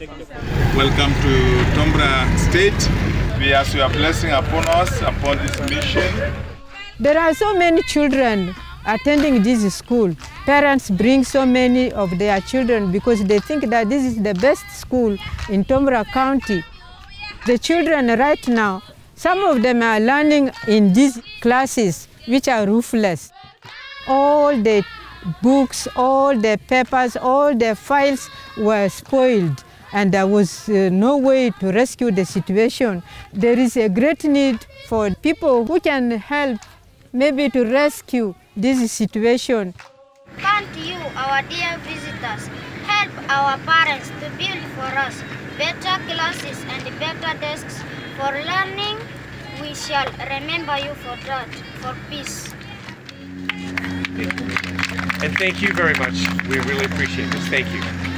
Welcome to Tombra State. We ask your blessing upon us, upon this mission. There are so many children attending this school. Parents bring so many of their children because they think that this is the best school in Tombra County. The children right now, some of them are learning in these classes which are roofless. All the books, all the papers, all the files were spoiled and there was uh, no way to rescue the situation. There is a great need for people who can help maybe to rescue this situation. Come to you, our dear visitors. Help our parents to build for us better classes and better desks for learning. We shall remember you for that, for peace. And thank you very much. We really appreciate this. Thank you.